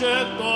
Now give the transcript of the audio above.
certo